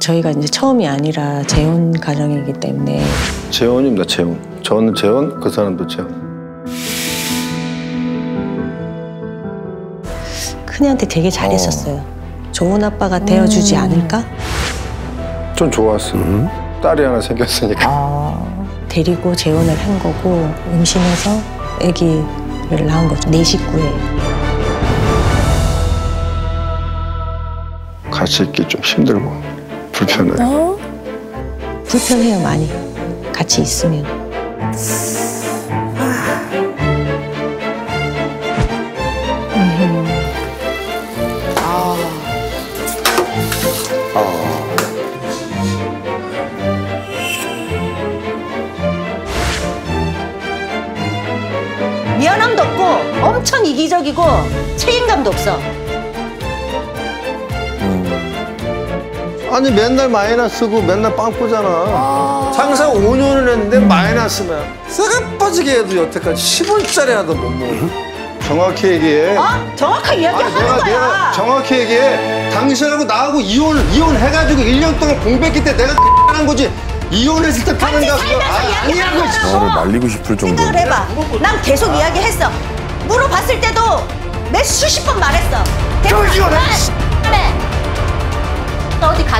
저희가 이제 처음이 아니라 재혼 가정이기 때문에 재혼입니다, 재혼. 저는 재혼, 그 사람도 재혼. 큰애한테 되게 잘했었어요. 좋은 아빠가 되어주지 않을까? 좀 좋았어. 딸이 하나 생겼으니까. 데리고 재혼을 한 거고 임신해서 아기를 낳은 거죠. 내 식구예요. 같이 있기 좀 힘들고 불편해요. 불편해요 많이. 같이 있으면. 미안함도 없고 엄청 이기적이고 책임감도 없어. 아니 맨날 마이너스고 맨날 빵꾸잖아. 장사 5년을 했는데 마이너스면 싹 빠지게 해도 여태까지 10원짜리 하도 못 먹어. 정확히 얘기해. 어? 정확하게 이야기하는 거야. 내가 정확히 얘기해. 당신하고 나하고 이혼 이혼해가지고 1년 동안 공백기 때 내가 한 거지. 이혼했을 때 파는 가 그거 아, 아니라고. 저를 말리고 싶을 정도로. 생각을 해봐. 난 계속 이야기했어. 물어봤을 때도 매 수십 번 말했어. 어디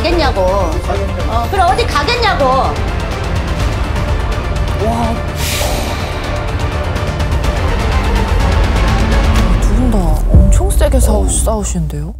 가겠냐고. 어, 그래 어디 가겠냐고. 두분다 엄청 세게 싸우, 싸우시는데요?